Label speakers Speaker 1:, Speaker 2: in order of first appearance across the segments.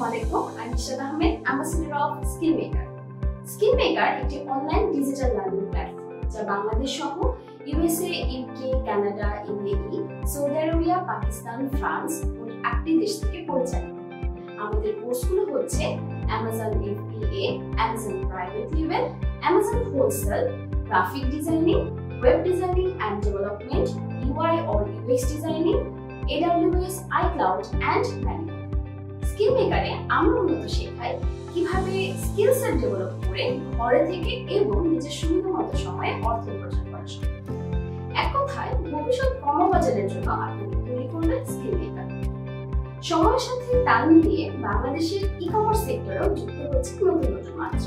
Speaker 1: আসসালামু আমি Nishad Ahmed ambassador of Skill Maker Skill Maker একটি অনলাইন ডিজিটাল লার্নিং প্ল্যাটফর্ম যা বাংলাদেশ সহ USA UK Canada UAE Saudi Arabia Pakistan France ও আটটি দেশ থেকে পরিচালিত আমাদের কোর্সগুলো হচ্ছে Amazon FPA Amazon private level Amazon wholesale graphic designing web designing and development UI or UX designing AWS, iCloud and Mango। Skill মেকারে আমরা মূলত শেখাই কীভাবে স্কিল সেট ডেভেলপ করে ঘরে থেকে এবং নিজের সুবিধা মতো সময়ে অর্থ উপার্জন করা সম্ভব। এক কথায়, ভবিষ্যৎ কর্মবাজারের জন্য আপনাকে তৈরি করবে স্কিল মেকার সময়ের সাথে তাল মিলিয়ে বাংলাদেশের ই কমার্স সেক্টরেও যুক্ত হচ্ছে নতুন নতুন মানুষ।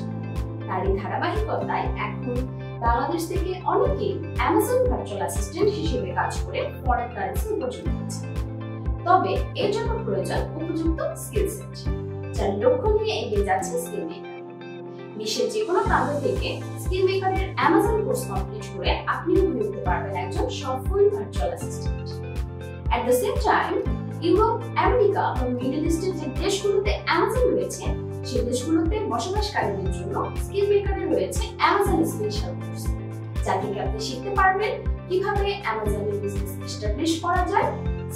Speaker 1: তারই ধারাবাহিকতায় এখন বাংলাদেশ থেকে অনেকেই অ্যামাজন ভার্চুয়াল অ্যাসিস্ট্যান্ট হিসেবে কাজ করে ফরেন কারেন্সি উপার্জন করছে তবে এর জন্য প্রয়োজন উপযুক্ত স্কিল সেট যার লক্ষ্য নিয়ে এগিয়ে যাচ্ছে স্কিল মেকার বিশ্বের যে কোনো প্রান্ত থেকে স্কিল মেকারের অ্যামাজন কোর্স কমপ্লিট করে আপনিও হয়ে উঠতে পারবেন একজন সফল virtual assistant at the same time Europe America O middle ইস্টের যে দেশগুলোতে অ্যামাজন রয়েছে সেই দেশগুলোতে বসবাসকারীদের জন্য স্কিল মেকারে রয়েছে অ্যামাজন স্পেশাল কোর্স যা থেকে আপনি শিখতে পারবেন কীভাবে অ্যামাজনের বিজনেস এস্টাবলিশ করা যায়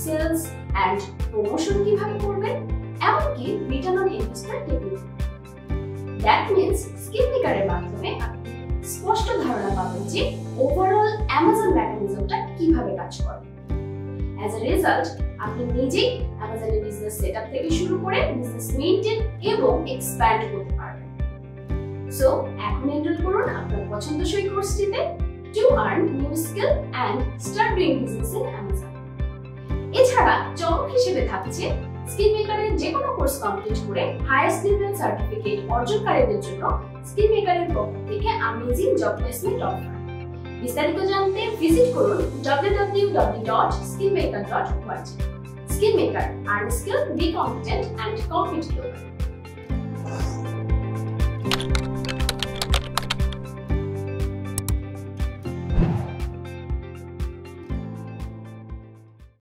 Speaker 1: সেলস অ্যান্ড প্রমোশন কীভাবে করবেন, এমনকি return on investment technique that means Skill মেকারের মাধ্যমে স্পষ্ট ধারণা পাবেন যে ওভারঅল অ্যামাজন মেকানিজমটা কীভাবে কাজ করে। অ্যাজ এ রেজাল্ট আপনি নিজেই অ্যামাজনের বিজনেস সেটআপ থেকে শুরু করে বিজনেস মেইনটেইন এবং এক্সপ্যান্ড করতে পারবেন। সো এখন এনরোল করুন আপনার পছন্দসই কোর্সটিতে to earn new skill and start doing business in Amazon এছাড়া চমক হিসেবে থাকছে স্কিল মেকারের যে কোনো কোর্স কমপ্লিট করে হায়ার লেভেল সার্টিফিকেট অর্জনকারীদের জন্য স্কিল মেকারের পক্ষ থেকে অ্যামেজিং জব প্লেসমেন্ট অফার বিস্তারিত জানতে ভিজিট করুন www.skillmaker.org skill maker R skill be competent and compete global